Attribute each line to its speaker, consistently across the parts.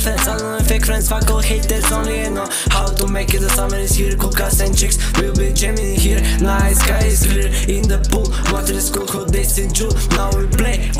Speaker 1: fake friends, fuck all haters, only I know how to make it. The summer is here, cool cast and chicks we'll be jamming here. Night sky is clear in the pool, water is cool, hot days in June. Now we play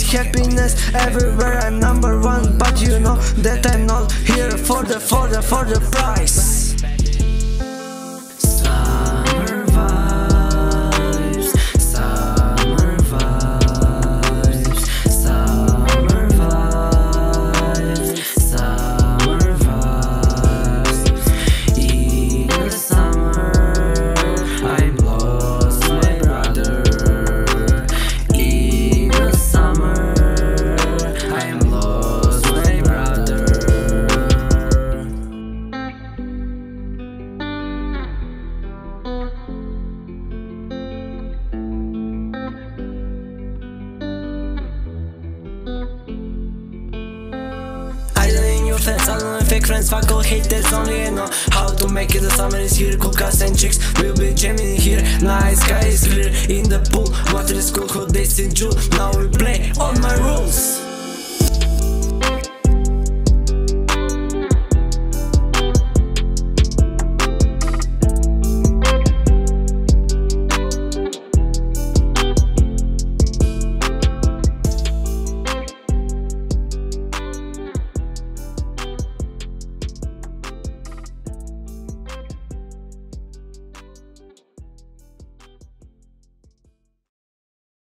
Speaker 1: happiness everywhere. I'm number one, but you know that I'm not here for the for the for the prize. Friends, I don't fake friends, fuck all haters, only I know how to make it. The summer is here, cool cast and chicks we will be jamming here. Night sky is clear in the pool, water is cool, hot days in June. Now we play.